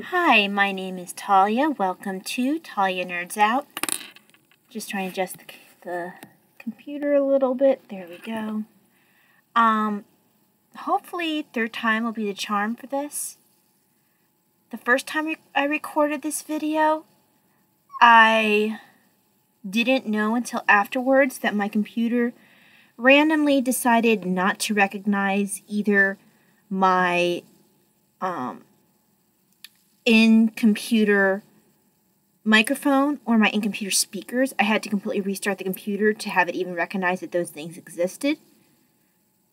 Hi, my name is Tahlia. Welcome to Tahlia Nerds Out. Just trying to adjust the, the computer a little bit. There we go. Um, hopefully, third time will be the charm for this. The first time I recorded this video, I didn't know until afterwards that my computer randomly decided not to recognize either my um, in computer microphone or my in computer speakers. I had to completely restart the computer to have it even recognize that those things existed.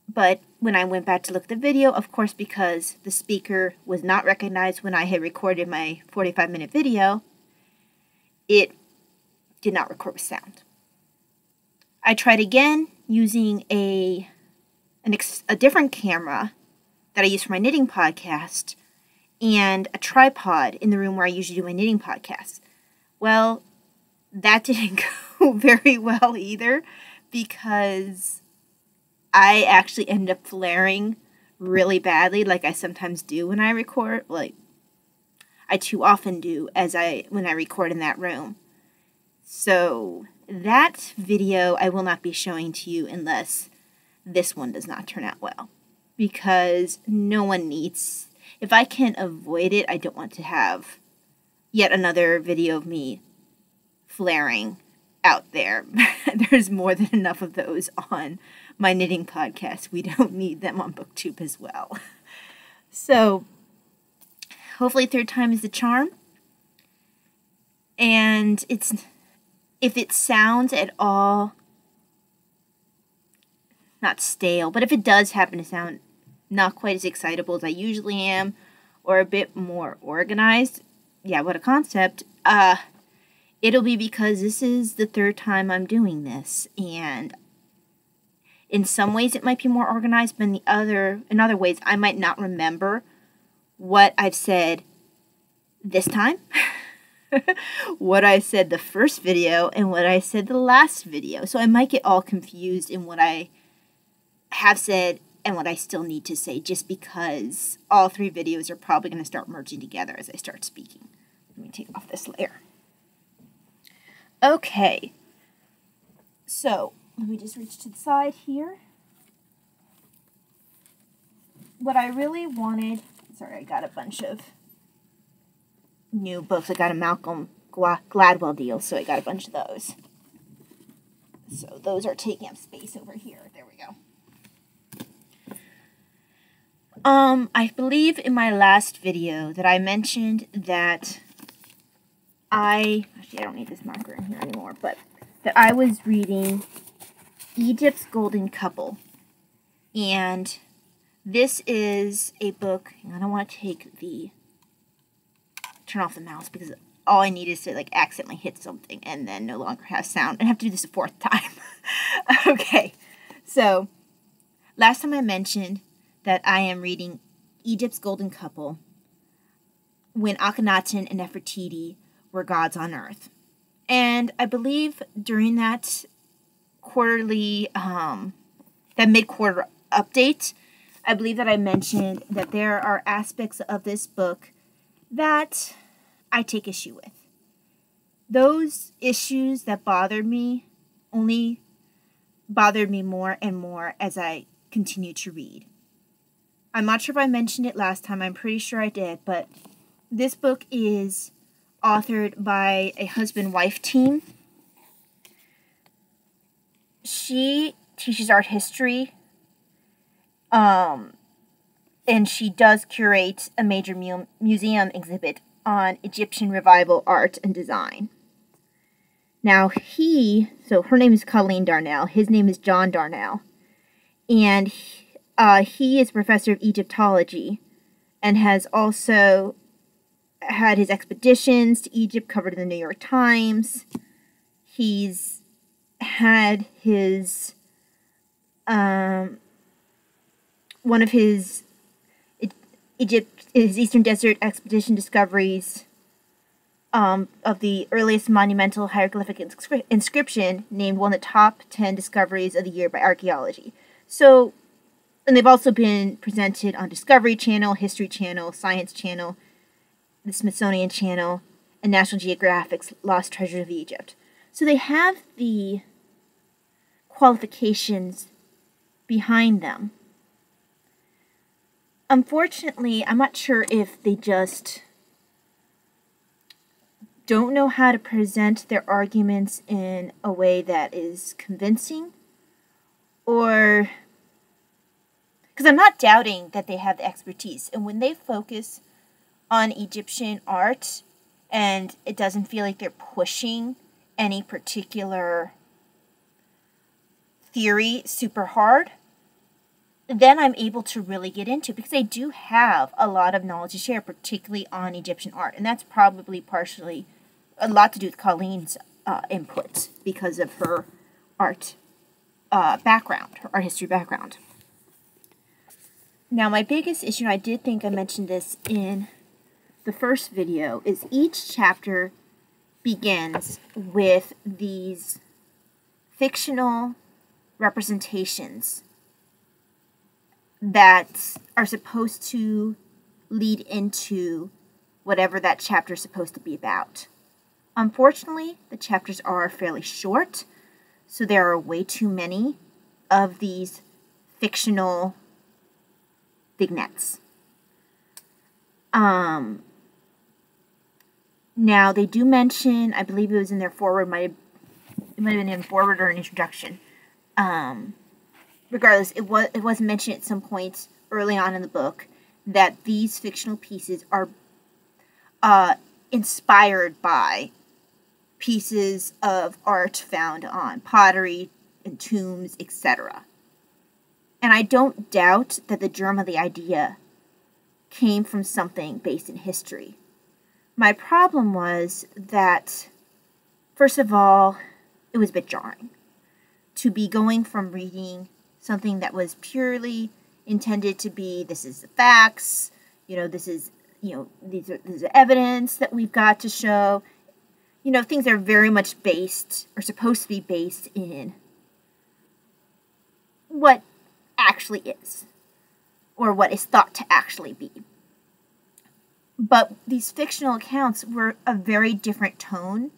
But when I went back to look at the video, of course, because the speaker was not recognized when I had recorded my 45 minute video, it did not record with sound. I tried again using a an a different camera that I use for my knitting podcast and a tripod in the room where I usually do my knitting podcasts. Well, that didn't go very well either because I actually ended up flaring really badly like I sometimes do when I record like I too often do as I when I record in that room. So that video I will not be showing to you unless this one does not turn out well because no one needs if I can avoid it, I don't want to have yet another video of me flaring out there. There's more than enough of those on my knitting podcast. We don't need them on BookTube as well. So, hopefully, third time is the charm. And it's if it sounds at all not stale, but if it does happen to sound not quite as excitable as I usually am, or a bit more organized, yeah, what a concept. Uh, it'll be because this is the third time I'm doing this, and in some ways it might be more organized, but in the other, in other ways, I might not remember what I've said this time. what I said the first video and what I said the last video. So I might get all confused in what I have said and what I still need to say just because all three videos are probably going to start merging together as I start speaking. Let me take off this layer. Okay. So, let me just reach to the side here. What I really wanted, sorry, I got a bunch of new books. I got a Malcolm Gladwell deal, so I got a bunch of those. So those are taking up space over here. There we go. Um, I believe in my last video that I mentioned that I, actually I don't need this marker in here anymore, but that I was reading Egypt's Golden Couple. And this is a book, I don't want to take the, turn off the mouse because all I need is to like accidentally hit something and then no longer have sound and have to do this a fourth time. okay, so last time I mentioned that I am reading Egypt's Golden Couple when Akhenaten and Nefertiti were gods on earth. And I believe during that quarterly, um, that mid quarter update, I believe that I mentioned that there are aspects of this book that I take issue with. Those issues that bothered me only bothered me more and more as I continued to read. I'm not sure if I mentioned it last time. I'm pretty sure I did, but this book is authored by a husband wife team. She teaches art history. Um, and she does curate a major mu- museum exhibit on Egyptian revival art and design. Now, he, so her name is Colleen Darnell, his name is John Darnell, and he, uh, he is professor of Egyptology and has also had his expeditions to Egypt covered in the New York Times. He's had his um, one of his Egypt his Eastern Desert expedition discoveries um, of the earliest monumental hieroglyphic inscri- inscription named one of the top 10 discoveries of the year by archaeology. So and they've also been presented on Discovery Channel, History Channel, Science Channel, the Smithsonian Channel, and National Geographic's Lost Treasures of Egypt. So they have the qualifications behind them. Unfortunately, I'm not sure if they just don't know how to present their arguments in a way that is convincing or because I'm not doubting that they have the expertise. And when they focus on Egyptian art and it doesn't feel like they're pushing any particular theory super hard, then I'm able to really get into because they do have a lot of knowledge to share, particularly on Egyptian art. And that's probably partially a lot to do with Colleen's uh, input because of her art uh, background, her art history background. Now, my biggest issue, I did think I mentioned this in the first video, is each chapter begins with these fictional representations that are supposed to lead into whatever that chapter is supposed to be about. Unfortunately, the chapters are fairly short, so there are way too many of these fictional vignettes. Um, now they do mention, I believe it was in their forward, might it might have been in forward or an introduction. Um, regardless, it was it was mentioned at some point early on in the book that these fictional pieces are uh, inspired by pieces of art found on pottery and tombs, etc. And I don't doubt that the germ of the idea came from something based in history. My problem was that, first of all, it was a bit jarring to be going from reading something that was purely intended to be this is the facts, you know, this is, you know, these are, these are evidence that we've got to show. You know, things are very much based or supposed to be based in what actually is, or what is thought to actually be. But these fictional accounts were a very different tone.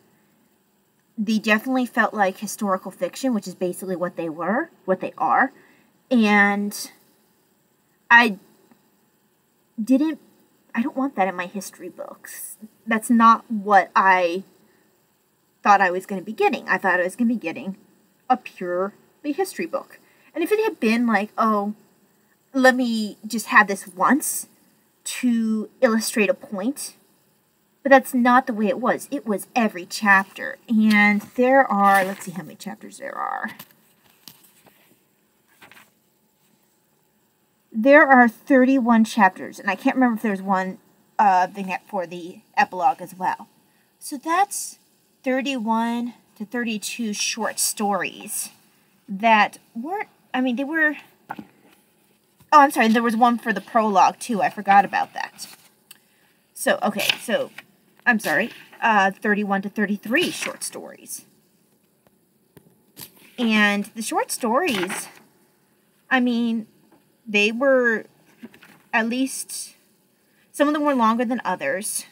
They definitely felt like historical fiction, which is basically what they were, what they are. And I didn't, I don't want that in my history books. That's not what I thought I was going to be getting. I thought I was going to be getting a purely history book. And if it had been like, oh, let me just have this once to illustrate a point, but that's not the way it was. It was every chapter. And there are, let's see how many chapters there are. There are 31 chapters, and I can't remember if there's one uh, vignette for the epilogue as well. So that's 31 to 32 short stories that weren't I mean, they were. Oh, I'm sorry. There was one for the prologue too. I forgot about that. So okay, so I'm sorry. Uh, 31 to 33 short stories. And the short stories, I mean, they were at least some of them were longer than others.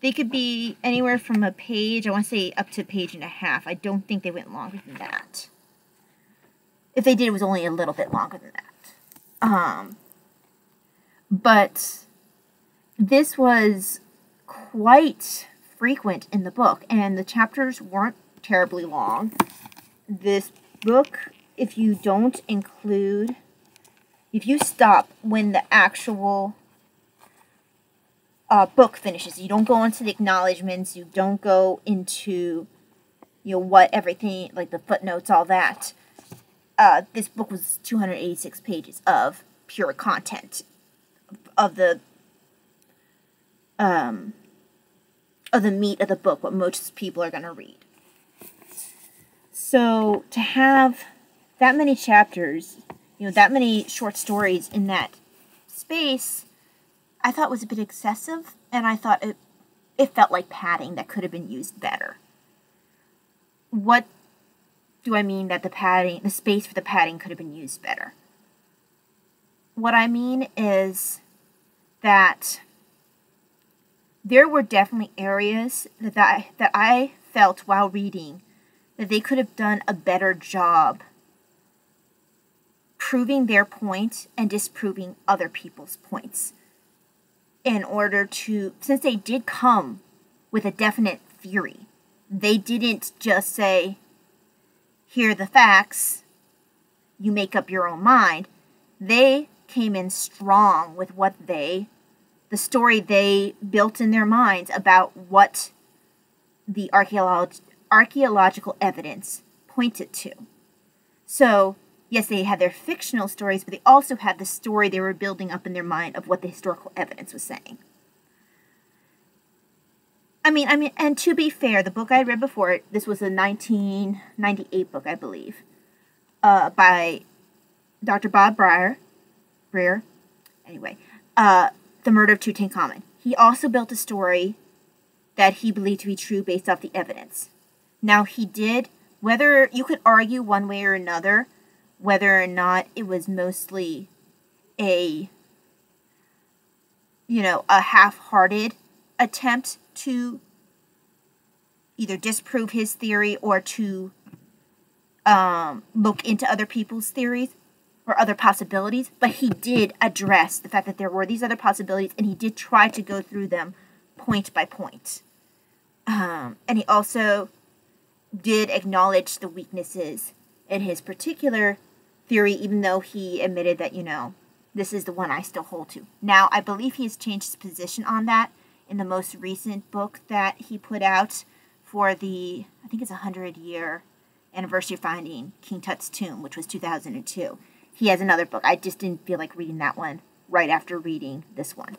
They could be anywhere from a page, I want to say up to a page and a half. I don't think they went longer than that. If they did, it was only a little bit longer than that. Um, but this was quite frequent in the book, and the chapters weren't terribly long. This book, if you don't include, if you stop when the actual uh, book finishes, you don't go into the acknowledgments, you don't go into, you know, what everything, like the footnotes, all that uh, this book was 286 pages of pure content of the um, of the meat of the book, what most people are going to read. So to have that many chapters, you know, that many short stories in that space, I thought was a bit excessive, and I thought it it felt like padding that could have been used better. What do I mean that the padding, the space for the padding could have been used better. What I mean is that there were definitely areas that I, that I felt while reading that they could have done a better job proving their point and disproving other people's points in order to since they did come with a definite theory they didn't just say here are the facts you make up your own mind they came in strong with what they the story they built in their minds about what the archaeolog- archaeological evidence pointed to. So, yes, they had their fictional stories, but they also had the story they were building up in their mind of what the historical evidence was saying. I mean, I mean, and to be fair, the book I read before it, this was a 1998 book, I believe, uh, by Dr. Bob Brier. Brier. Anyway, uh, The Murder of Tutankhamun. He also built a story that he believed to be true based off the evidence. Now, he did, whether you could argue one way or another, whether or not it was mostly a, you know, a half hearted attempt to either disprove his theory or to um, look into other people's theories or other possibilities, but he did address the fact that there were these other possibilities and he did try to go through them point by point. Um, and he also did acknowledge the weaknesses in his particular theory, even though he admitted that, you know, this is the one I still hold to. Now, I believe he has changed his position on that in the most recent book that he put out for the, I think it's a 100 year anniversary of finding King Tut's tomb, which was 2002. He has another book. I just didn't feel like reading that one right after reading this one.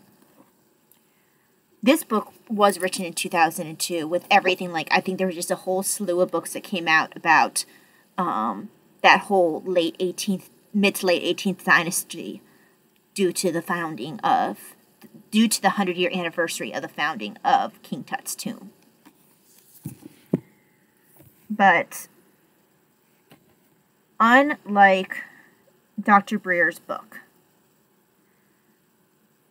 This book was written in 2002 with everything like, I think there was just a whole slew of books that came out about um, that whole late 18th, mid to late 18th dynasty due to the founding of, due to the 100 year anniversary of the founding of King Tut's tomb. But unlike Dr. Brier's book,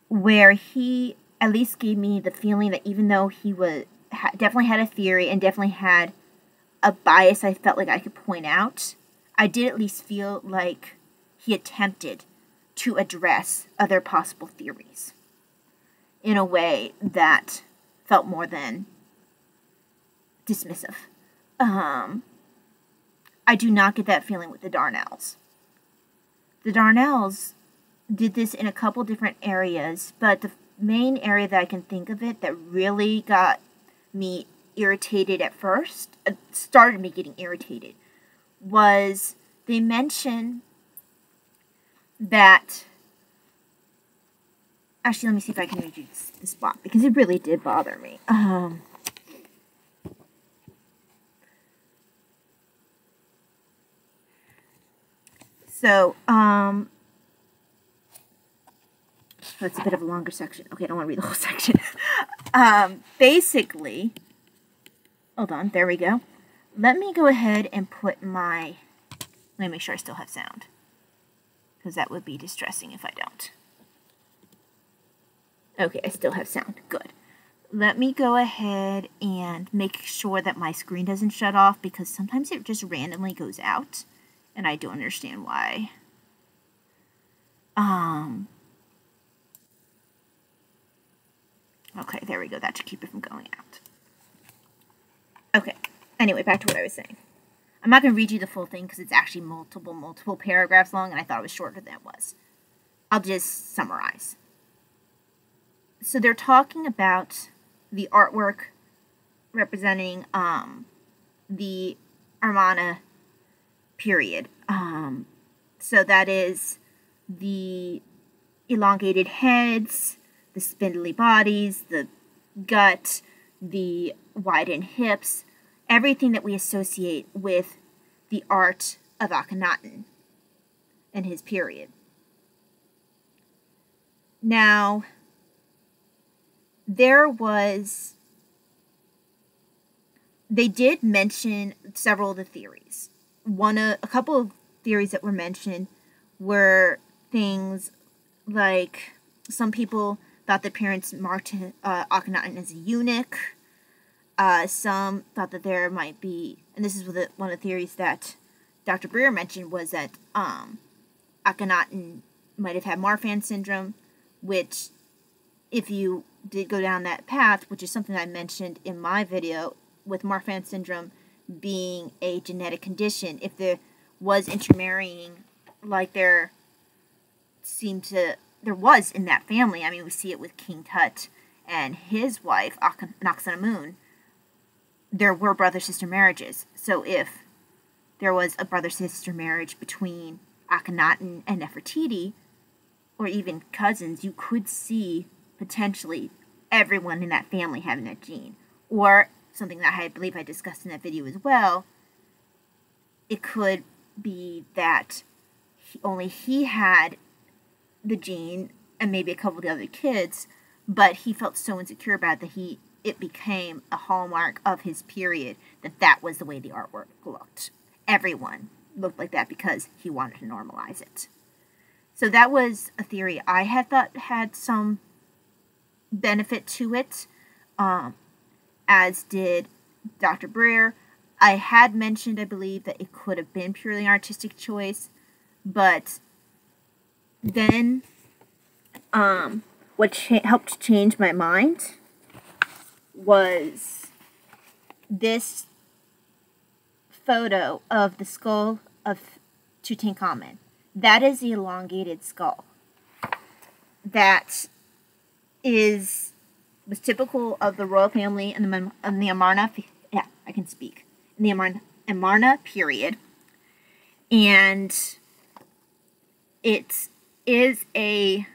where he at least gave me the feeling that even though he was ha- definitely had a theory and definitely had a bias I felt like I could point out, I did at least feel like he attempted to address other possible theories in a way that felt more than dismissive. Um, I do not get that feeling with the Darnells. The Darnells did this in a couple different areas, but the main area that I can think of it that really got me irritated at first, uh, started me getting irritated, was they mention that. Actually, let me see if I can you the spot because it really did bother me. Um, so, um, it's a bit of a longer section. Okay, I don't want to read the whole section. um, basically, hold on, there we go. Let me go ahead and put my, let me make sure I still have sound. Because that would be distressing if I don't. Okay, I still have sound. Good. Let me go ahead and make sure that my screen doesn't shut off because sometimes it just randomly goes out and I don't understand why. Um, Okay, there we go. That should keep it from going out. Okay, anyway, back to what I was saying. I'm not going to read you the full thing because it's actually multiple, multiple paragraphs long, and I thought it was shorter than it was. I'll just summarize. So they're talking about the artwork representing um, the Amarna period. Um, so that is the elongated heads, the spindly bodies, the gut, the widened hips, everything that we associate with the art of Akhenaten and his period. Now, there was, they did mention several of the theories. One, a, a couple of theories that were mentioned were things like some people thought the parents marked uh, Akhenaten as a eunuch. Uh, some thought that there might be, and this is one of the theories that Dr. Brier mentioned, was that um, Akhenaten might have had Marfan syndrome, which, if you did go down that path, which is something I mentioned in my video, with Marfan syndrome being a genetic condition, if there was intermarrying like there seemed to there was in that family. I mean, we see it with King Tut and his wife Moon. There were brother sister marriages. So if there was a brother sister marriage between Akhenaten and Nefertiti, or even cousins, you could see potentially everyone in that family having that gene. Or something that I believe I discussed in that video as well, it could be that he, only he had the gene and maybe a couple of the other kids, but he felt so insecure about it that he it became a hallmark of his period that that was the way the artwork looked. Everyone looked like that because he wanted to normalize it. So that was a theory I had thought had some benefit to it, um, as did Dr. Brier. I had mentioned, I believe, that it could have been purely an artistic choice, but then um, what cha- helped change my mind was this photo of the skull of Tutankhamun. That is the elongated skull. That is was typical of the royal family and the, and the Amarna. Yeah, I can speak in the Amarna, Amarna period, and it is a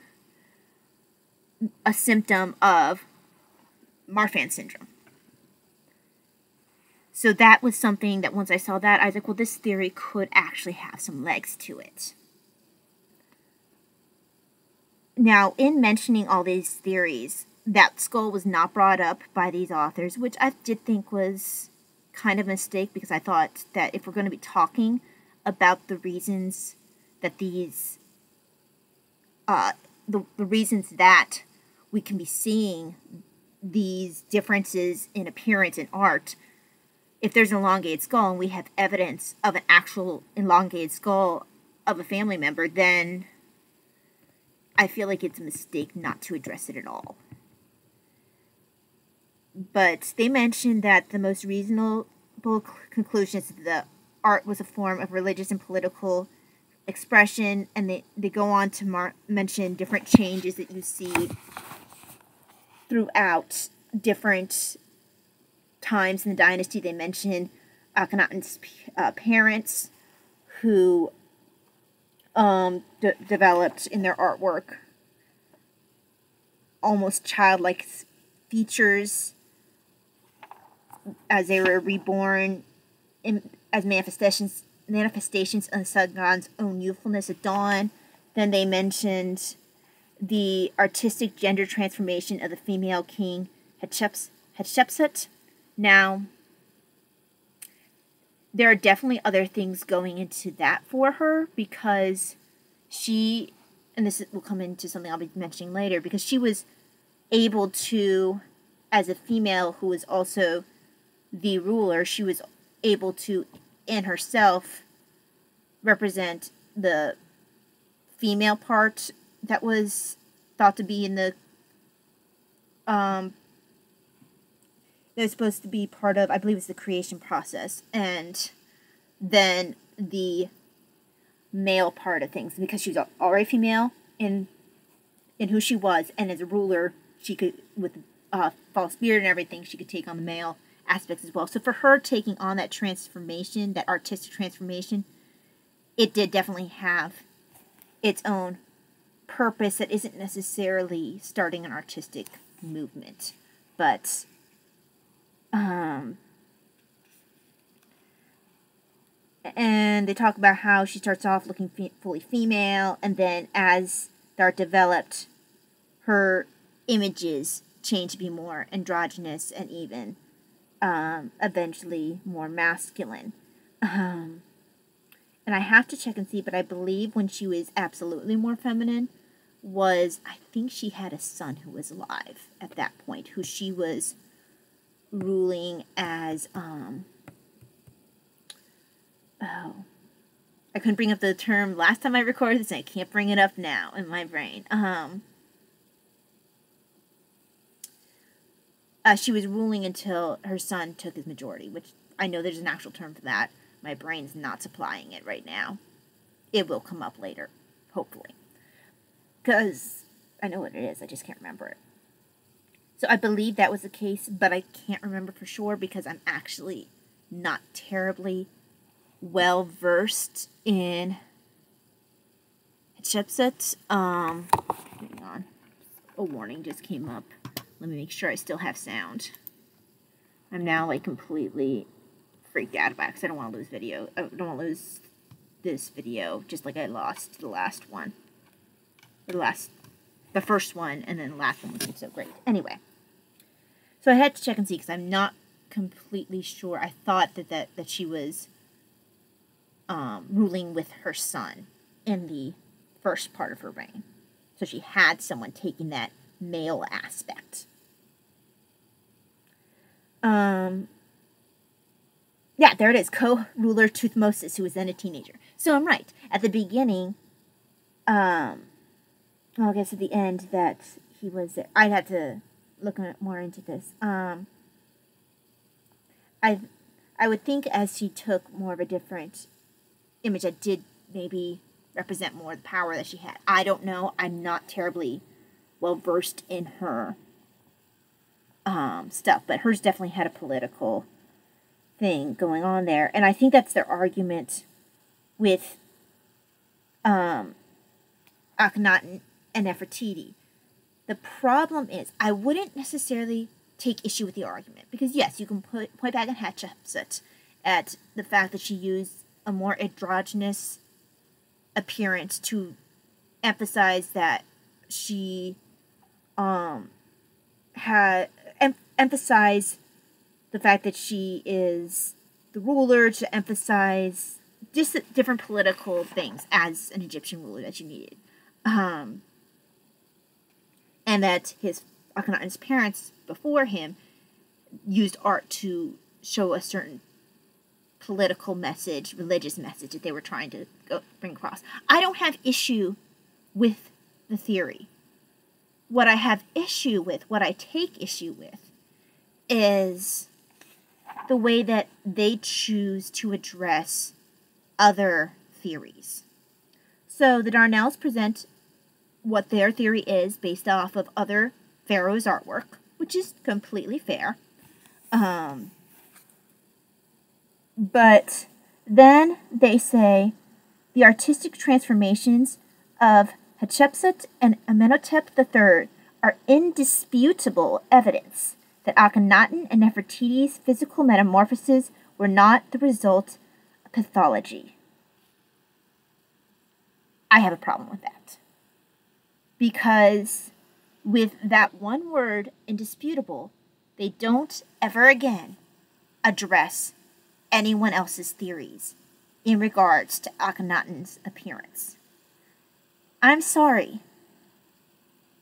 a symptom of Marfan syndrome. So that was something that once I saw that, I was like, well, this theory could actually have some legs to it. Now, in mentioning all these theories, that skull was not brought up by these authors, which I did think was kind of a mistake because I thought that if we're going to be talking about the reasons that these, uh, the, the reasons that we can be seeing these differences in appearance in art, if there's an elongated skull and we have evidence of an actual elongated skull of a family member, then I feel like it's a mistake not to address it at all. But they mentioned that the most reasonable conclusion is that the art was a form of religious and political expression, and they, they go on to mar- mention different changes that you see throughout different times in the dynasty. They mention Akhenaten's uh, parents who um, developed in their artwork almost childlike features as they were reborn in, as manifestations manifestations of sun god's own youthfulness at dawn. Then they mentioned the artistic gender transformation of the female king Hatshepsut. Now, there are definitely other things going into that for her because she, and this will come into something I'll be mentioning later, because she was able to, as a female who was also the ruler, she was able to, in herself, represent the female part that was thought to be in the um was supposed to be part of, I believe it's the creation process, and then the male part of things because she's already female in in who she was, and as a ruler, she could with uh, false beard and everything, she could take on the male aspects as well. So for her taking on that transformation, that artistic transformation, it did definitely have its own purpose that isn't necessarily starting an artistic movement, but um, and they talk about how she starts off looking fe- fully female, and then as they are developed, her images change to be more androgynous and even um, eventually more masculine. Um, and I have to check and see, but I believe when she was absolutely more feminine was I think she had a son who was alive at that point, who she was ruling as um oh I couldn't bring up the term last time I recorded this and I can't bring it up now in my brain. Um uh, she was ruling until her son took his majority, which I know there's an actual term for that. My brain's not supplying it right now. It will come up later, hopefully. Because I know what it is, I just can't remember it. So I believe that was the case, but I can't remember for sure because I'm actually not terribly well versed in Hatshepsut. Um, hang on. A warning just came up. Let me make sure I still have sound. I'm now like completely freaked out about because I don't want to lose video. I don't want to lose this video just like I lost the last one. The last, the first one, and then the last one wasn't so great. Anyway, so I had to check and see because I'm not completely sure. I thought that that, that she was um, ruling with her son in the first part of her reign. So she had someone taking that male aspect. Um, yeah, there it is. Co-ruler Tuthmosis, who was then a teenager. So I'm right. At the beginning, um, well, I guess at the end that he was. I'd have to look more into this. Um, I, I would think as she took more of a different image that did maybe represent more the power that she had. I don't know. I'm not terribly well versed in her um, stuff, but hers definitely had a political thing going on there, and I think that's their argument with um, Akhenaten and Nefertiti. The problem is, I wouldn't necessarily take issue with the argument because yes, you can put point back at Hatshepsut at the fact that she used a more androgynous appearance to emphasize that she um had em- emphasize the fact that she is the ruler to emphasize just different political things as an Egyptian ruler that you needed. Um, and that his Akhenaten's parents before him used art to show a certain political message, religious message that they were trying to go, bring across. I don't have issue with the theory. What I have issue with, what I take issue with, is the way that they choose to address other theories. So the Darnells present what their theory is based off of other pharaohs' artwork, which is completely fair. Um, but then they say the artistic transformations of Hatshepsut and Amenhotep III are indisputable evidence that Akhenaten and Nefertiti's physical metamorphoses were not the result of pathology. I have a problem with that. Because with that one word, indisputable, they don't ever again address anyone else's theories in regards to Akhenaten's appearance. I'm sorry.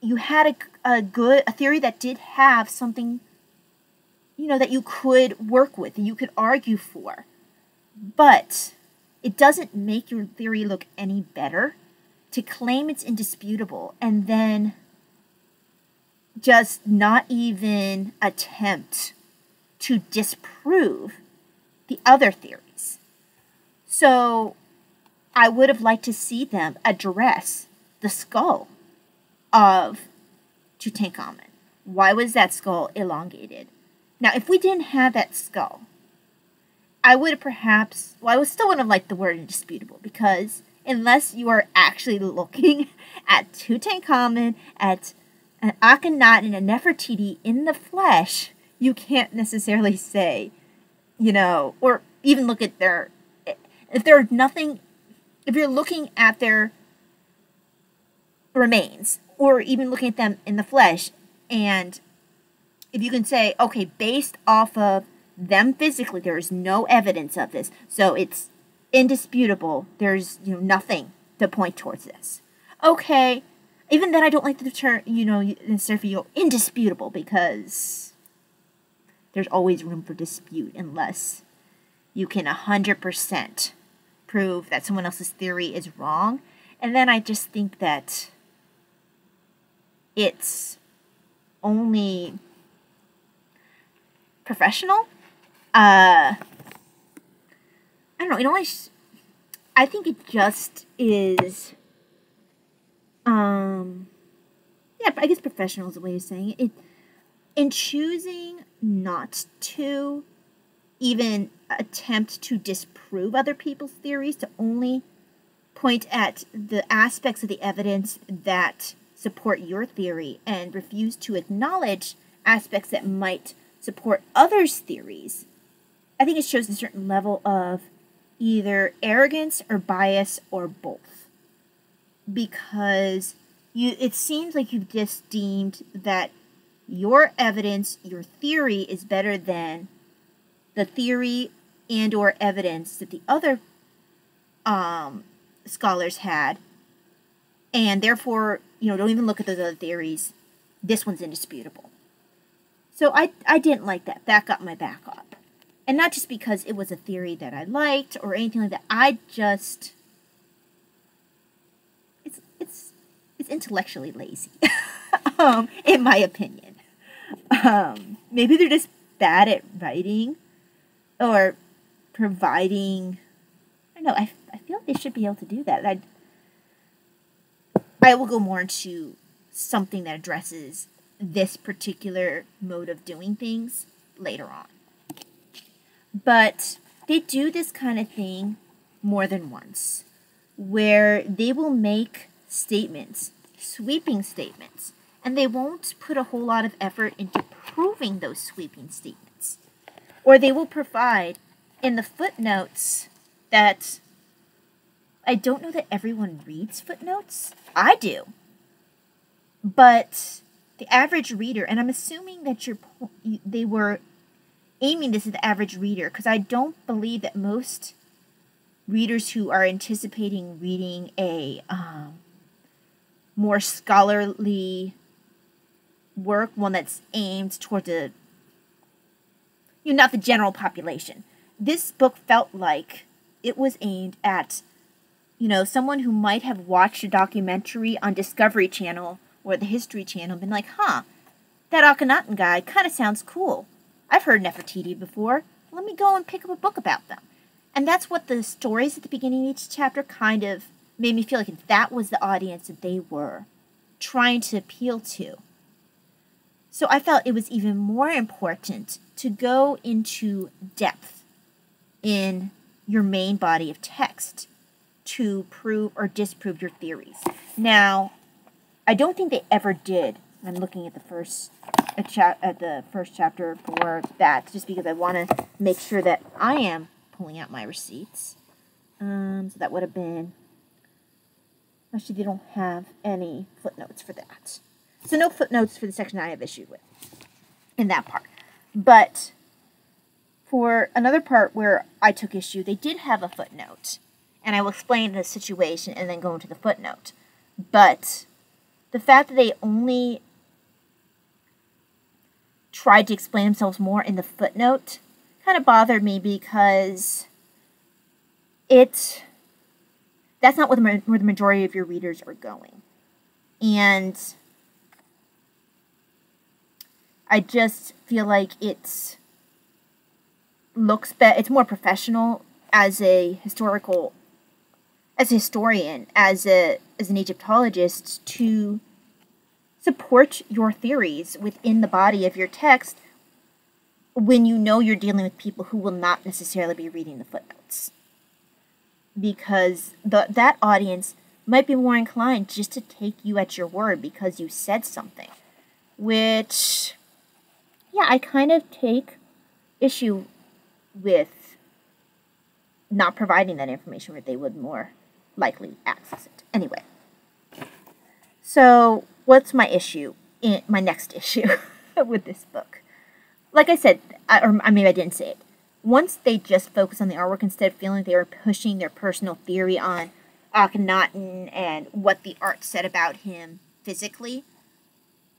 You had a, a good a theory that did have something you know, that you could work with, that you could argue for. But it doesn't make your theory look any better to claim it's indisputable and then just not even attempt to disprove the other theories. So I would have liked to see them address the skull of Tutankhamun. Why was that skull elongated? Now, if we didn't have that skull, I would have perhaps, well, I would still wouldn't have liked the word indisputable because unless you are actually looking at Tutankhamun, at an Akhenaten and a Nefertiti in the flesh, you can't necessarily say, you know, or even look at their, if there's nothing, if you're looking at their remains, or even looking at them in the flesh, and if you can say, okay, based off of them physically, there is no evidence of this, so it's indisputable. There's you know nothing to point towards this. Okay, Even then, I don't like the term, you know, of you indisputable because there's always room for dispute unless you can 100% prove that someone else's theory is wrong. And then I just think that it's only professional. Uh, I don't know. It only. I think it just is. Um. Yeah, I guess professional is the way of saying it. it in choosing not to even attempt to disprove other people's theories, to only point at the aspects of the evidence that support your theory and refuse to acknowledge aspects that might support others' theories, I think it shows a certain level of either arrogance or bias or both. Because you it seems like you've just deemed that your evidence, your theory is better than the theory and or evidence that the other um, scholars had. And therefore you know don't even look at those other theories. This one's indisputable. So i i didn't like that. That got my back up and not just because it was a theory that i liked or anything like that i just it's it's it's intellectually lazy um in my opinion um maybe they're just bad at writing or providing. I don't know. I, I feel like they should be able to do that. I I will go more into something that addresses this particular mode of doing things later on. But they do this kind of thing more than once, where they will make statements, sweeping statements, and they won't put a whole lot of effort into proving those sweeping statements. Or they will provide in the footnotes that I don't know that everyone reads footnotes. I do. But the average reader, and I'm assuming that you're, they were aiming this at the average reader, because I don't believe that most readers who are anticipating reading a um, more scholarly work, one that's aimed toward the, you know, not the general population, this book felt like it was aimed at, you know, someone who might have watched a documentary on Discovery Channel or the History Channel and been like, huh, that Akhenaten guy kind of sounds cool. I've heard Nefertiti before. Let me go and pick up a book about them. And that's what the stories at the beginning of each chapter kind of made me feel like that was the audience that they were trying to appeal to. So I felt it was even more important to go into depth in your main body of text to prove or disprove your theories. Now, I don't think they ever did. I'm looking at the first cha- at the first chapter for that, just because I want to make sure that I am pulling out my receipts. Um, so that would have been. Actually, they don't have any footnotes for that. So no footnotes for the section I have issue with in that part. But for another part where I took issue, they did have a footnote. And I will explain the situation and then go into the footnote. But the fact that they only tried to explain themselves more in the footnote kind of bothered me because it that's not where the, majority of your readers are going. And I just feel like it's looks better. It's more professional as a historical, as a historian, as a as an Egyptologist to support your theories within the body of your text when you know you're dealing with people who will not necessarily be reading the footnotes because the that audience might be more inclined just to take you at your word because you said something which yeah i kind of take issue with not providing that information where they would more likely access it. Anyway, so what's my issue? In, my next issue with this book. Like I said, I, or maybe I didn't say it. Once they just focus on the artwork instead of feeling they were pushing their personal theory on Akhenaten and what the art said about him, physically,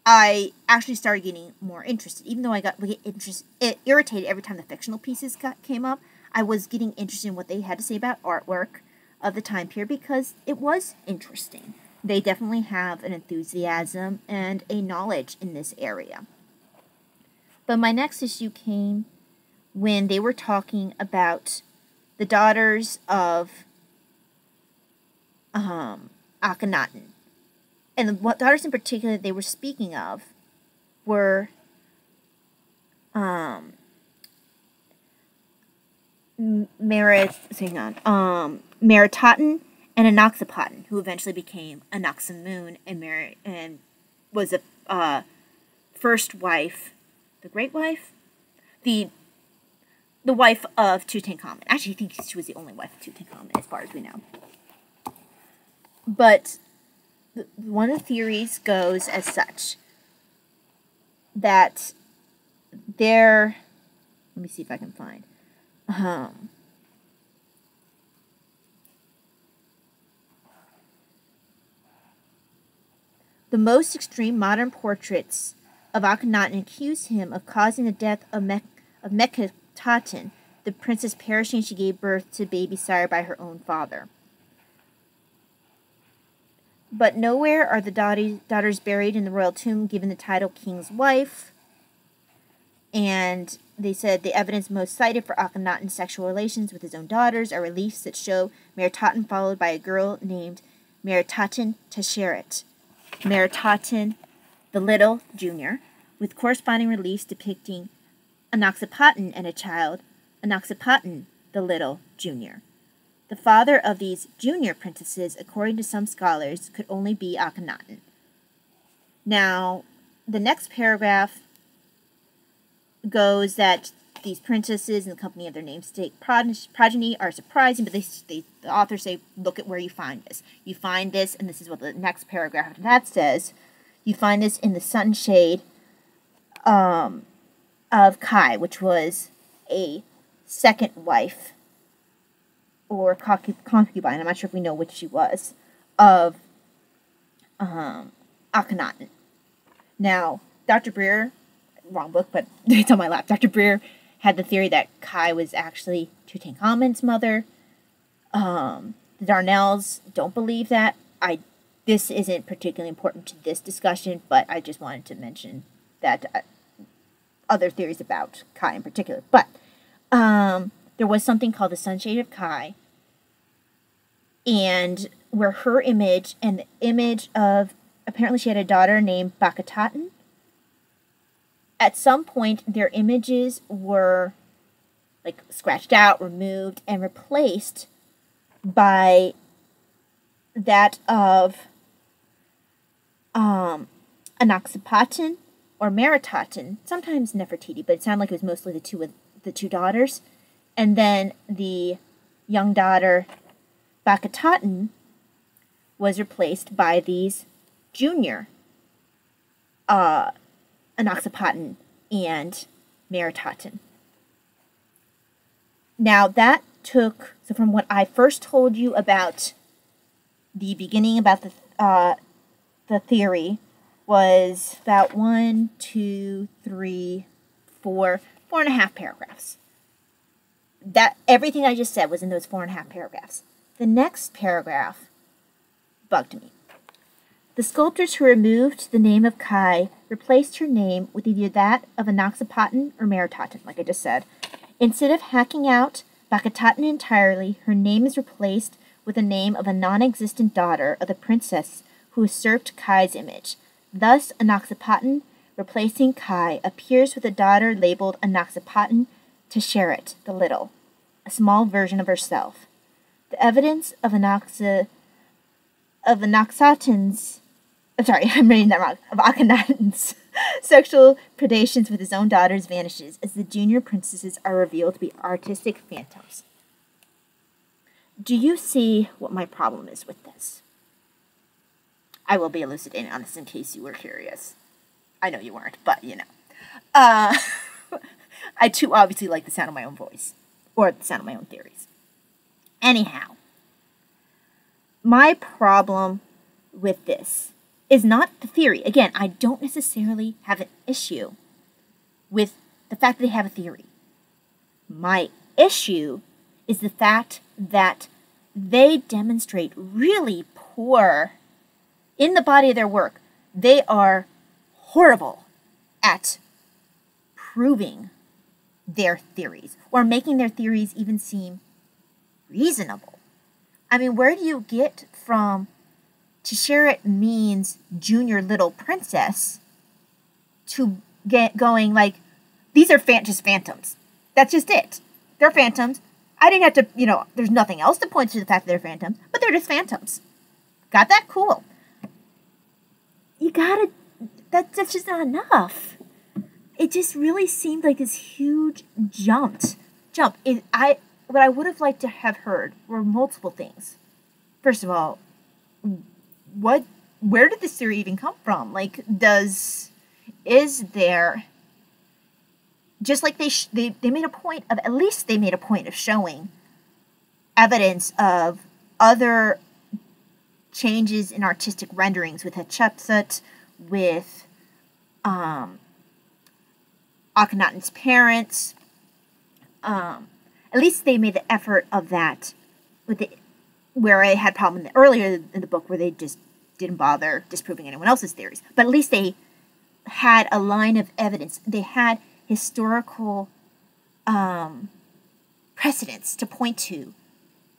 I actually started getting more interested. Even though I got it irritated every time the fictional pieces got came up. I was getting interested in what they had to say about artwork of the time period because it was interesting. They definitely have an enthusiasm and a knowledge in this area. But my next issue came when they were talking about the daughters of um, Akhenaten. And the what daughters in particular they were speaking of were um, hang on, um, Meritaten and Ankhesenpaaten, who eventually became Ankhesenamun and Mer- and was a uh, first wife, the great wife, the the wife of Tutankhamun. Actually, I think she was the only wife of Tutankhamun, as far as we know. But one of the theories goes as such that there. Let me see if I can find. Um, the most extreme modern portraits of Akhenaten accuse him of causing the death of, Me- of Meketaten, the princess perishing she gave birth to baby sire by her own father. But nowhere are the daughters buried in the royal tomb given the title king's wife. And they said the evidence most cited for Akhenaten's sexual relations with his own daughters are reliefs that show Meritaten followed by a girl named Meritaten Tesheret. Meritaten the Little Jr., with corresponding reliefs depicting Ankhesenpaaten and a child, Ankhesenpaaten the Little Jr. The father of these junior princesses, according to some scholars, could only be Akhenaten. Now, the next paragraph goes that these princesses in the company of their namesake progeny are surprising, but they, they, the authors say, look at where you find this. You find this, and this is what the next paragraph after that says. You find this in the sunshade um, of Kiya, which was a second wife or concubine, I'm not sure if we know which she was, of um, Akhenaten. Now, Dr. Breer, wrong book, but it's on my lap. Dr. Breer had the theory that Kiya was actually Tutankhamun's mother. Um, the Darnells don't believe that. I this isn't particularly important to this discussion, but I just wanted to mention that uh, other theories about Kiya in particular. But um, there was something called the Sunshade of Kiya, and where her image and the image of apparently she had a daughter named Baketaten. At some point, their images were like scratched out, removed, and replaced by that of um, Ankhesenpaaten or Meritaten, sometimes Nefertiti, but it sounded like it was mostly the two with the two daughters. And then the young daughter Baketaten was replaced by these junior uh, Ankhesenpaaten and Meritaten. Now that took so from what I first told you about the beginning about the uh, the theory was about one, two, three, four, four and a half paragraphs that everything I just said was in those four and a half paragraphs. The next paragraph bugged me. The sculptors who removed the name of Kiya replaced her name with either that of Ankhesenpaaten or Meritaten, like I just said. Instead of hacking out Baketaten entirely, her name is replaced with the name of a non existent daughter of the princess who usurped Kiya's image. Thus, Ankhesenpaaten, replacing Kiya, appears with a daughter labeled Ankhesenpaaten Tesheret the Little, a small version of herself. The evidence of Anaxa of Anaxatin's I'm sorry, I'm reading that wrong, of Akhenaten's sexual predations with his own daughters vanishes as the junior princesses are revealed to be artistic phantoms. Do you see what my problem is with this? I will be elucidating on this in case you were curious. I know you weren't, but you know. Uh, I too obviously like the sound of my own voice, or the sound of my own theories. Anyhow, my problem with this is not the theory. Again, I don't necessarily have an issue with the fact that they have a theory. My issue is the fact that they demonstrate really poor in the body of their work. They are horrible at proving their theories or making their theories even seem reasonable. I mean, where do you get from Tisheret means junior little princess to get going like these are fan- just phantoms. That's just it. They're phantoms. I didn't have to, you know, there's nothing else to point to the fact that they're phantoms, but they're just phantoms. Got that? Cool. You gotta, that, that's just not enough. It just really seemed like this huge jump. Jump. It, I, what I would have liked to have heard were multiple things. First of all, what, where did this theory even come from? Like, does, is there just like they, sh- they they made a point of at least they made a point of showing evidence of other changes in artistic renderings with Hatshepsut, with um, Akhenaten's parents. Um, at least they made the effort of that with the where I had problem in the, earlier in the book where they just didn't bother disproving anyone else's theories. But at least they had a line of evidence. They had historical um, precedents to point to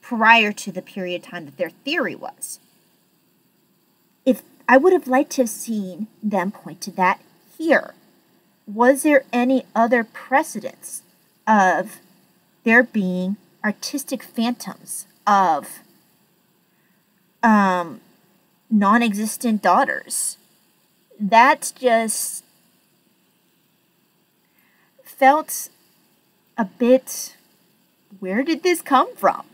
prior to the period of time that their theory was. If I would have liked to have seen them point to that here. Was there any other precedents of there being artistic phantoms of um, non existent daughters? That just felt a bit where did this come from?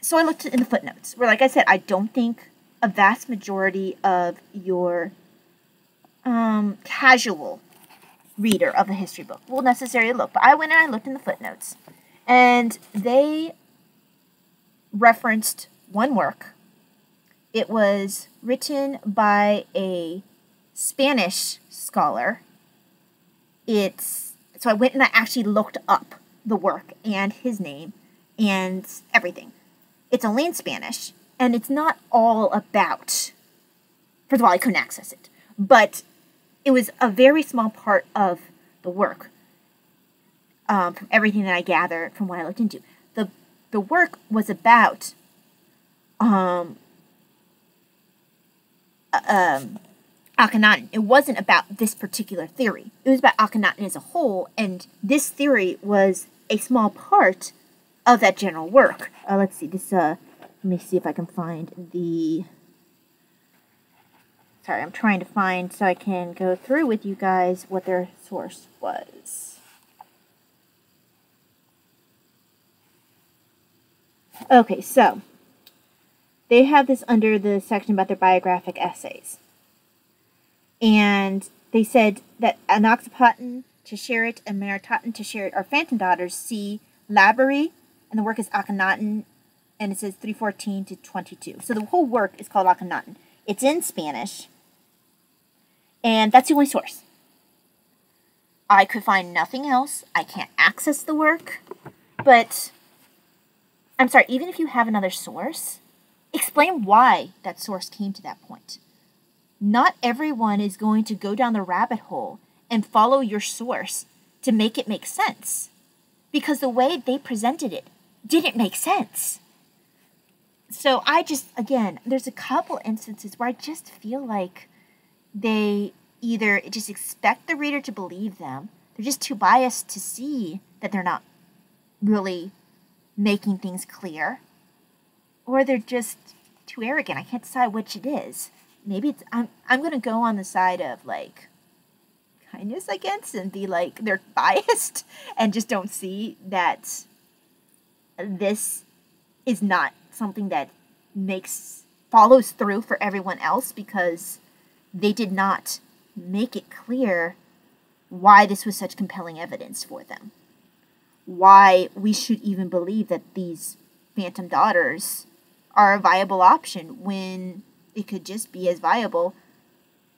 So I looked in the footnotes, where, like I said, I don't think a vast majority of your um, casual reader of a history book will necessarily look. But I went and I looked in the footnotes, and they referenced one work. It was written by a Spanish scholar. It's so I went and I actually looked up the work and his name and everything. It's only in Spanish, and it's not all about. First of all, I couldn't access it, but it was a very small part of the work. Um, from everything that I gathered from what I looked into, the the work was about um, um, Akhenaten. It wasn't about this particular theory. It was about Akhenaten as a whole, and this theory was a small part of that general work. Uh, let's see. This. Uh, let me see if I can find the. Sorry, I'm trying to find so I can go through with you guys what their source was. Okay, so they have this under the section about their biographic essays and they said that Ankhesenpaaten, and Meritaten Tisheret are phantom daughters. See Laborie, and the work is Akhenaten, and it says 314 to 22. So the whole work is called Akhenaten. It's in Spanish, and that's the only source. I could find nothing else. I can't access the work, but I'm sorry, even if you have another source, explain why that source came to that point not everyone is going to go down the rabbit hole and follow your source to make it make sense because the way they presented it didn't make sense. So I just, again, there's a couple instances where I just feel like they either just expect the reader to believe them, they're just too biased to see that they're not really making things clear, or they're just too arrogant. I can't decide which it is maybe it's I'm I'm gonna go on the side of like kindness, I guess, and be like they're biased and just don't see that this is not something that makes follows through for everyone else because they did not make it clear why this was such compelling evidence for them. Why we should even believe that these phantom daughters are a viable option when it could just be as viable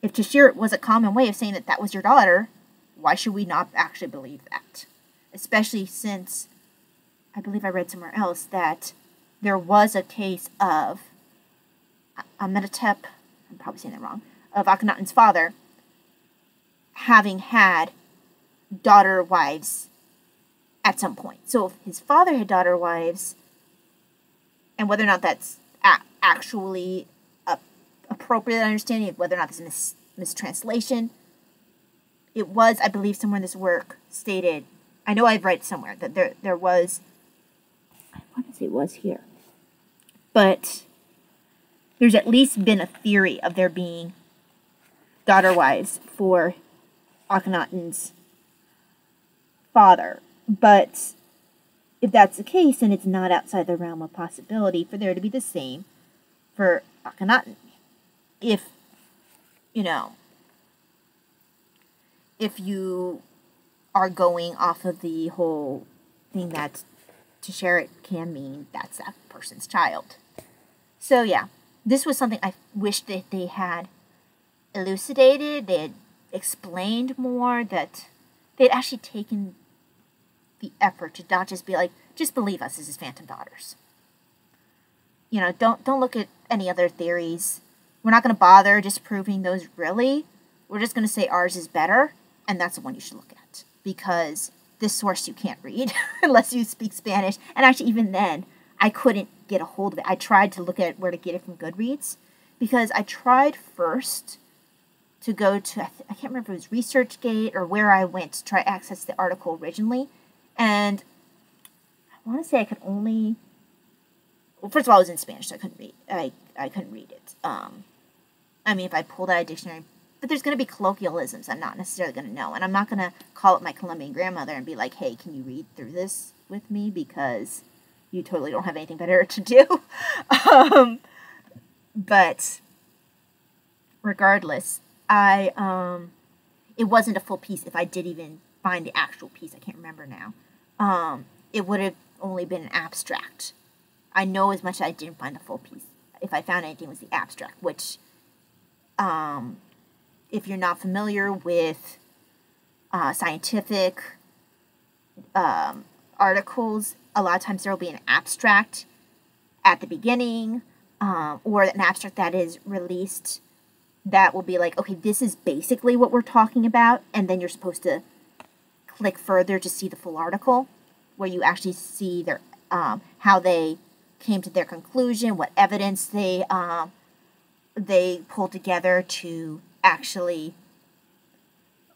if Teshire was a common way of saying that that was your daughter, why should we not actually believe that? Especially since I believe I read somewhere else that there was a case of Amenhotep, I'm probably saying that wrong, of Akhenaten's father having had daughter wives at some point. So if his father had daughter wives, and whether or not that's actually a appropriate understanding of whether or not this is mis- mistranslation, it was, I believe, somewhere in this work stated. I know I've read somewhere that there there was. I want to say it was here, but there's at least been a theory of there being daughter wives for Akhenaten's father. But if that's the case, then it's not outside the realm of possibility for there to be the same for Akhenaten. If, you know, if you are going off of the whole thing that to share it can mean that's that person's child. So yeah, this was something I wish that they had elucidated, they had explained more, that they'd actually taken the effort to not just be like, just believe us, this is Phantom Daughters. You know, don't don't look at any other theories. We're not going to bother disproving those really. We're just going to say ours is better, and that's the one you should look at because this source you can't read unless you speak Spanish. And actually, even then, I couldn't get a hold of it. I tried to look at where to get it from Goodreads because I tried first to go to, I, can't remember if it was ResearchGate or where I went to try access the article originally. And I want to say I could only, well, first of all, it was in Spanish, so I couldn't read, I, I couldn't read it. Um, I mean, if I pulled out a dictionary, but there's going to be colloquialisms I'm not necessarily going to know. And I'm not going to call up my Colombian grandmother and be like, hey, can you read through this with me? Because you totally don't have anything better to do. um, but regardless, I um, it wasn't a full piece. If I did even find the actual piece, I can't remember now. Um, it would have only been an abstract. I know as much as I didn't find the full piece. If I found anything, was the abstract, which, um, if you're not familiar with uh, scientific um, articles, a lot of times there will be an abstract at the beginning um, or an abstract that is released that will be like, okay, this is basically what we're talking about, and then you're supposed to click further to see the full article, where you actually see their um, how they came to their conclusion, what evidence they um, they pulled together to actually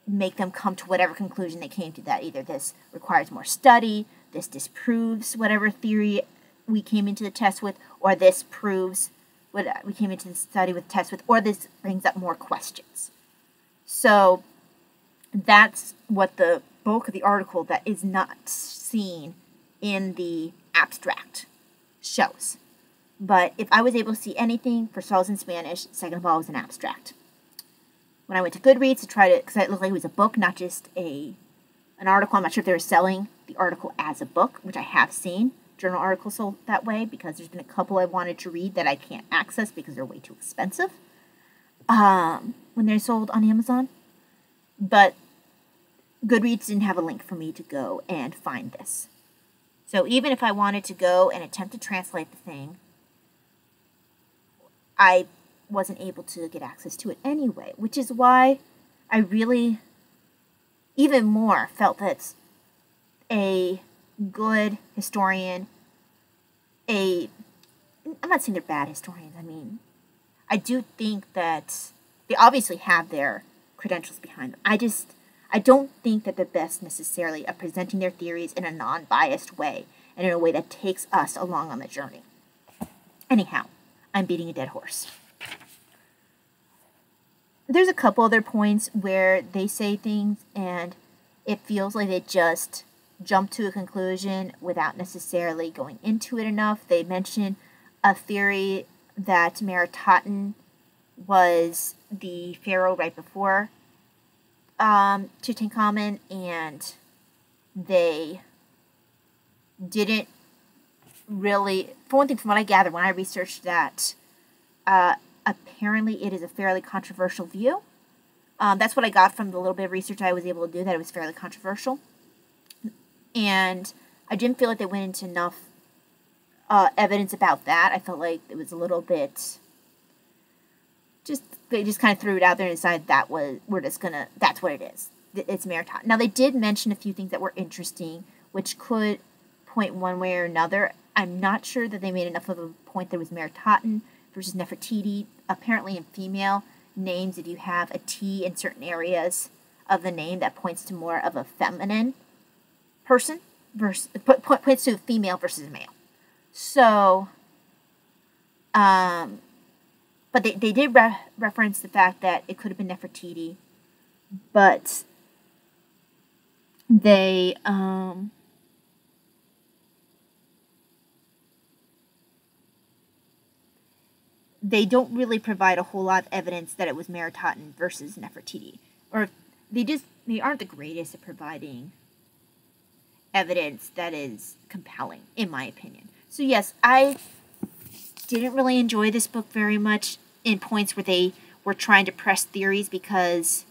make them come to whatever conclusion they came to. That either this requires more study, this disproves whatever theory we came into the test with, or this proves what we came into the study with test with, or this brings up more questions. So that's what the bulk of the article that is not seen in the abstract shows. But if I was able to see anything, for was in Spanish, second of all, was an abstract. When I went to Goodreads to try to, because it looked like it was a book, not just a an article. I'm not sure if they were selling the article as a book, which I have seen journal articles sold that way because there's been a couple I wanted to read that I can't access because they're way too expensive um, when they're sold on Amazon. But Goodreads didn't have a link for me to go and find this. So even if I wanted to go and attempt to translate the thing, I wasn't able to get access to it anyway, which is why I really even more felt that a good historian, a I'm not saying they're bad historians. I mean, I do think that they obviously have their credentials behind them. I just I don't think that the best necessarily at presenting their theories in a non-biased way and in a way that takes us along on the journey. Anyhow, I'm beating a dead horse. There's a couple other points where they say things and it feels like they just jump to a conclusion without necessarily going into it enough. They mention a theory that Meritaten was the pharaoh right before um, Tutankhamun, and they didn't really. For one thing, from what I gathered when I researched that, uh, apparently it is a fairly controversial view. Um, that's what I got from the little bit of research I was able to do, that it was fairly controversial. And I didn't feel like they went into enough uh, evidence about that. I felt like it was a little bit just they just kind of threw it out there and decided that was we're just gonna that's what it is. It's Meritaten. Now they did mention a few things that were interesting, which could point one way or another. I'm not sure that they made enough of a point that was Meritaten versus Nefertiti. Apparently, in female names, if you have a T in certain areas of the name, that points to more of a feminine person versus points to female versus male. So, um, but they, they did re- reference the fact that it could have been Nefertiti, but they um, they don't really provide a whole lot of evidence that it was Meritaten versus Nefertiti, or they just they aren't the greatest at providing evidence that is compelling, in my opinion. So yes, I didn't really enjoy this book very much in points where they were trying to press theories because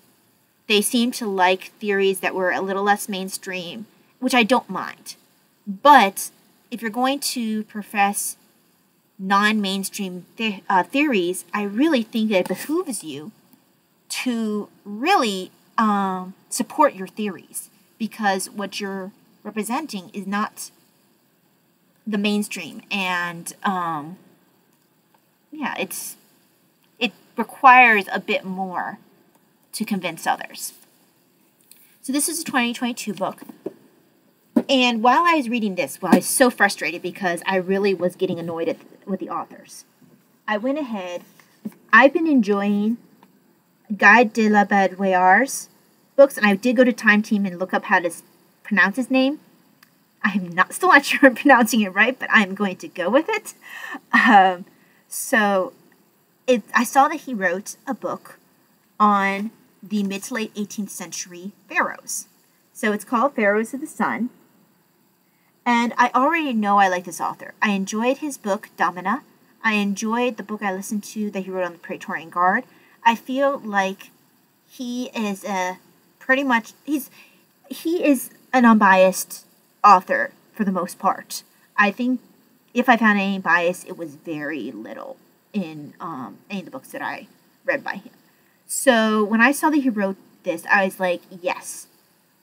they seemed to like theories that were a little less mainstream, which I don't mind. But if you're going to profess non mainstream the- uh, theories, I really think that it behooves you to really um, support your theories because what you're representing is not the mainstream. And um, yeah, it's requires a bit more to convince others. So this is a 2022 book. And while I was reading this, well, I was so frustrated because I really was getting annoyed at, with the authors. I went ahead. I've been enjoying Guy de la Bédoyère's books, and I did go to Time Team and look up how to pronounce his name. I'm not still not sure I'm pronouncing it right, but I'm going to go with it. Um, so it, I saw that he wrote a book on the mid to late 18th century pharaohs. So it's called Pharaohs of the Sun. And I already know I like this author. I enjoyed his book, Domina. I enjoyed the book I listened to that he wrote on the Praetorian Guard. I feel like he is a pretty much he's he is an unbiased author for the most part. I think if I found any bias, it was very little in um, any of the books that I read by him. So when I saw that he wrote this, I was like, yes,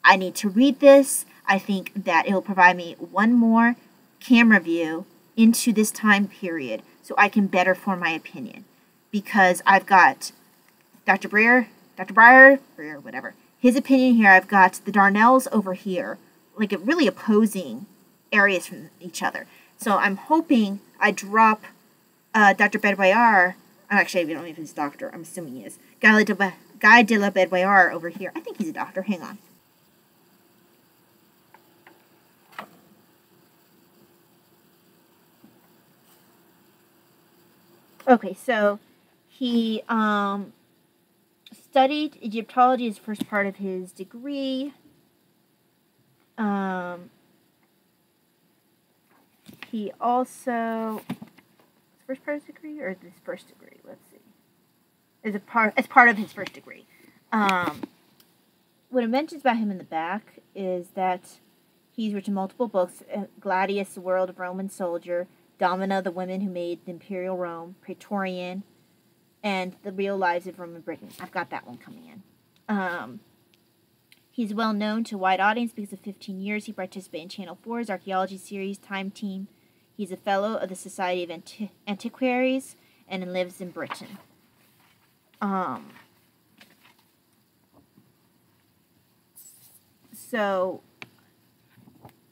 I need to read this. I think that it will provide me one more camera view into this time period so I can better form my opinion. Because I've got Dr. Brier, Dr. Brier, Brier, whatever, his opinion here. I've got the Darnells over here, like really opposing areas from each other. So I'm hoping I drop uh, Dr. Bédoyère, actually, I don't know if he's a doctor, I'm assuming he is, Guy de, la, Guy de la Bédoyère over here. I think he's a doctor, hang on. Okay, so he um, studied Egyptology as first part of his degree. Um, he also first part of his degree or his first degree? Let's see. As a part as part of his first degree. Um, what it mentions about him in the back is that he's written multiple books: uh, Gladius, the World of Roman Soldier, Domina, the Women Who Made the Imperial Rome, Praetorian, and The Real Lives of Roman Britain. I've got that one coming in. Um, he's well known to a wide audience because of 15 years he participated in Channel 4's archaeology series Time Team He's a fellow of the Society of Anti- Antiquaries and lives in Britain. Um, so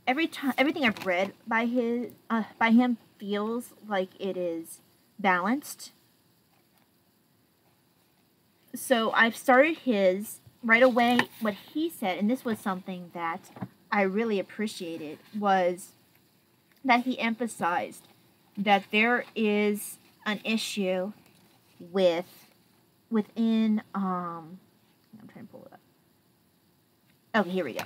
every time everything I've read by his uh, by him feels like it is balanced. So I've started his right away. What he said, and this was something that I really appreciated, was that he emphasized that there is an issue with within um I'm trying to pull it up. Okay, here we go.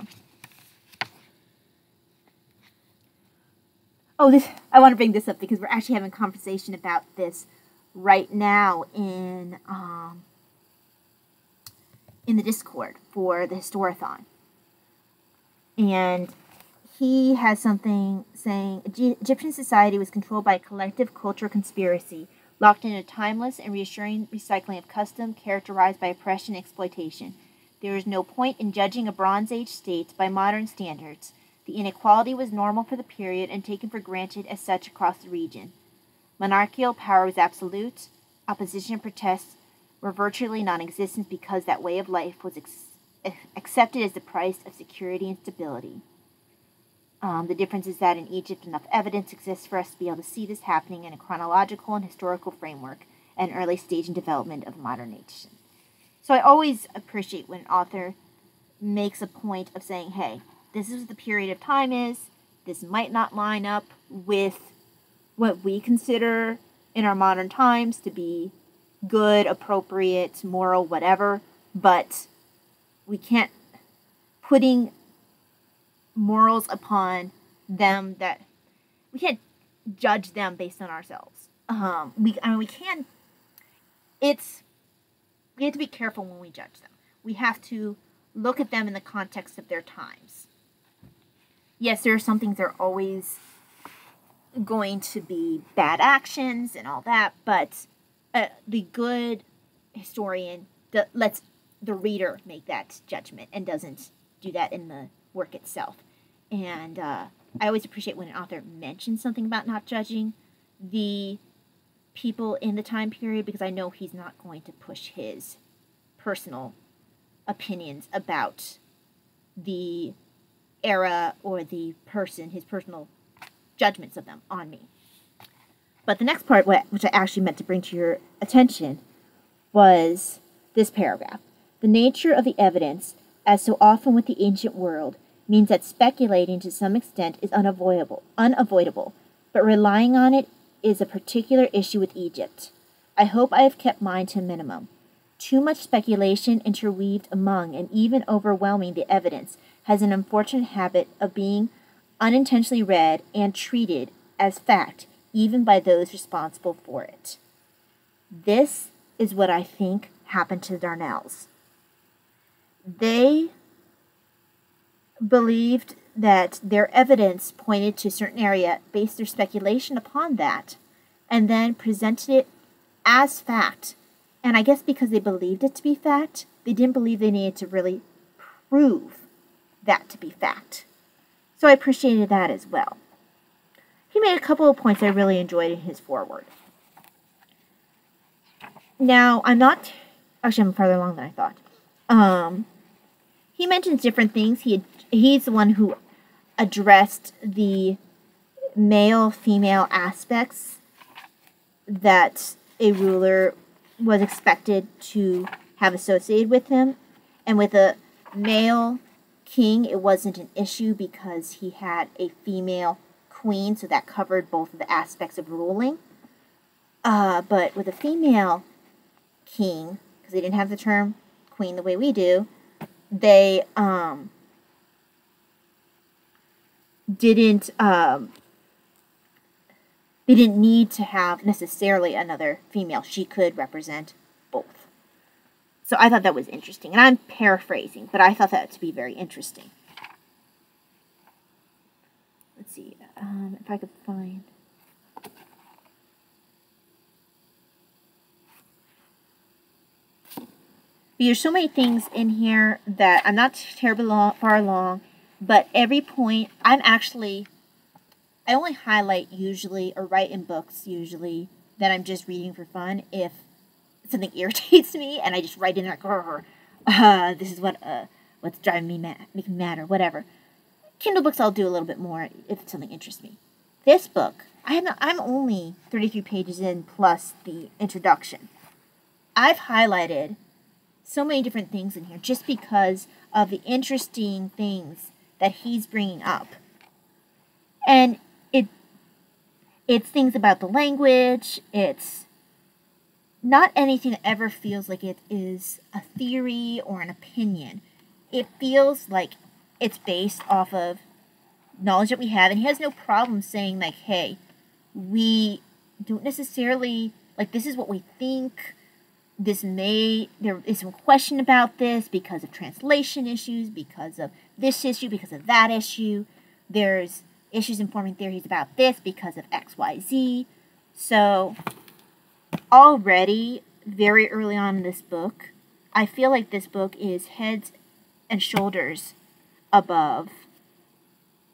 Oh, this I want to bring this up because we're actually having a conversation about this right now in um in the Discord for the Historathon. And he has something saying Egyptian society was controlled by a collective cultural conspiracy, locked in a timeless and reassuring recycling of custom characterized by oppression and exploitation. There is no point in judging a Bronze Age state by modern standards. The inequality was normal for the period and taken for granted as such across the region. Monarchical power was absolute. Opposition and protests were virtually non existent because that way of life was ex- accepted as the price of security and stability. Um, the difference is that in Egypt, enough evidence exists for us to be able to see this happening in a chronological and historical framework at an early stage in development of modern nation. So I always appreciate when an author makes a point of saying, hey, this is the period of time is, this might not line up with what we consider in our modern times to be good, appropriate, moral, whatever, but we can't putting morals upon them that we can't judge them based on ourselves. Um, we I mean we can. It's we have to be careful when we judge them. We have to look at them in the context of their times. Yes, there are some things that are always going to be bad actions and all that, but uh, the good historian the, lets the reader make that judgment and doesn't do that in the work itself. And uh, I always appreciate when an author mentions something about not judging the people in the time period because I know he's not going to push his personal opinions about the era or the person, his personal judgments of them on me. But the next part, which I actually meant to bring to your attention, was this paragraph. The nature of the evidence, as so often with the ancient world, means that speculating to some extent is unavoidable, unavoidable, but relying on it is a particular issue with Egypt. I hope I have kept mine to a minimum. Too much speculation interweaved among and even overwhelming the evidence has an unfortunate habit of being unintentionally read and treated as fact even by those responsible for it. This is what I think happened to the Darnells. They believed that their evidence pointed to a certain area, based their speculation upon that, and then presented it as fact. And I guess because they believed it to be fact, they didn't believe they needed to really prove that to be fact. So I appreciated that as well he made a couple of points I really enjoyed in his foreword. Now, I'm not, actually, I'm farther along than I thought. Um, he mentions different things. He he's the one who addressed the male female aspects that a ruler was expected to have associated with him, and with a male king, it wasn't an issue because he had a female queen, so that covered both of the aspects of ruling. Uh, but with a female king, because they didn't have the term queen the way we do, they um, didn't um, they didn't need to have necessarily another female. She could represent both. So I thought that was interesting. And I'm paraphrasing, but I thought that to be very interesting. Let's see um, if I could find. There's so many things in here that I'm not terribly long, far along, but every point I'm actually, I only highlight usually or write in books usually that I'm just reading for fun if something irritates me and I just write in like, uh, this is what uh, what's driving me mad, making me mad or whatever. Kindle books I'll do a little bit more if something interests me. This book, I'm, I'm only 33 pages in plus the introduction. I've highlighted so many different things in here just because of the interesting things that he's bringing up. And it it's things about the language, it's not anything that ever feels like it is a theory or an opinion. It feels like it's based off of knowledge that we have, and he has no problem saying like, "Hey, we don't necessarily like this is what we think. This may there is some question about this because of translation issues, because of this issue, because of that issue. There's issues informing theories about this because of XYZ. So already very early on in this book, I feel like this book is heads and shoulders above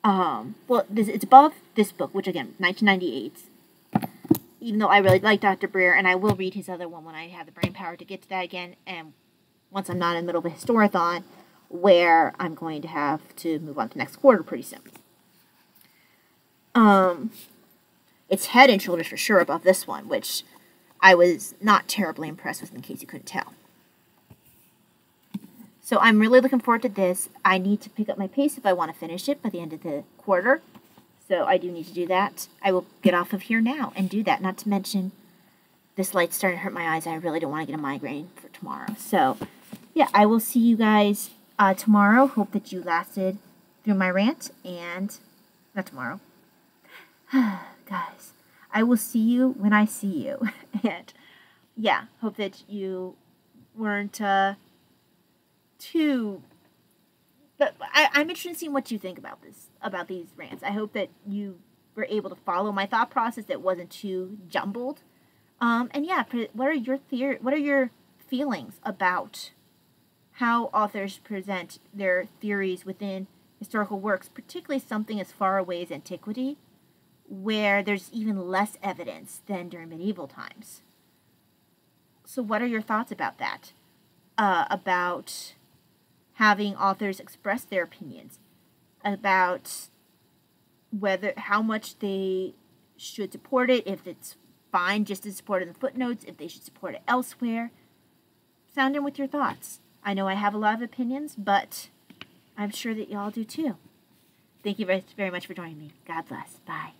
um well this it's above this book, which again, 1998 even though I really like Dr. Brier, and I will read his other one when I have the brain power to get to that again, and once I'm not in the middle of a historathon, where I'm going to have to move on to next quarter pretty soon. Um, it's head and shoulders for sure above this one, which I was not terribly impressed with, in case you couldn't tell. So I'm really looking forward to this. I need to pick up my pace if I want to finish it by the end of the quarter. So I do need to do that. I will get off of here now and do that. Not to mention, this light's starting to hurt my eyes. I really don't want to get a migraine for tomorrow. So, yeah, I will see you guys uh, tomorrow. Hope that you lasted through my rant. And, not tomorrow. guys, I will see you when I see you. and, yeah, hope that you weren't uh, too but I, I'm interested in seeing what you think about this, about these rants. I hope that you were able to follow my thought process that wasn't too jumbled. Um, and yeah, what are your theory? What are your feelings about how authors present their theories within historical works, particularly something as far away as antiquity, where there's even less evidence than during medieval times? So, what are your thoughts about that? Uh, about having authors express their opinions about whether how much they should support it, if it's fine just to support it in the footnotes, if they should support it elsewhere. Sound in with your thoughts. I know I have a lot of opinions, but I'm sure that y'all do too. Thank you very, very much for joining me. God bless. Bye.